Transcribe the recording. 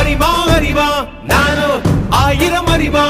அறிவா அறிவா. நானோ ஆயிரம் அறிவா.